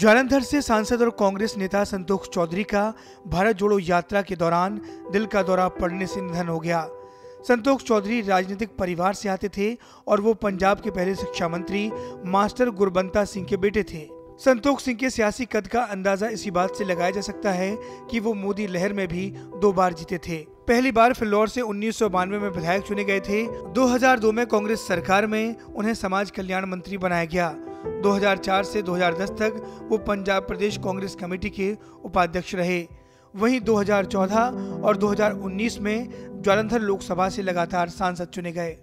जालंधर से सांसद और कांग्रेस नेता संतोष चौधरी का भारत जोड़ो यात्रा के दौरान दिल का दौरा पड़ने से निधन हो गया। संतोष चौधरी राजनीतिक परिवार से आते थे और वो पंजाब के पहले शिक्षा मंत्री मास्टर गुरबंता सिंह के बेटे थे। संतोष सिंह के सियासी कद का अंदाज़ा इसी बात से लगाया जा सकता है कि वो मोदी लहर में भी दो बार जीते थे। पहली बार फिल्लौर से उन्नीस सौ बानवे में विधायक चुने गए थे। 2002 में कांग्रेस सरकार में उन्हें समाज कल्याण मंत्री बनाया गया। 2004 से 2010 तक वो पंजाब प्रदेश कांग्रेस कमेटी के उपाध्यक्ष रहे। वहीं 2014 और 2019 में ज्वालंधर लोकसभा से लगातार सांसद चुने गए।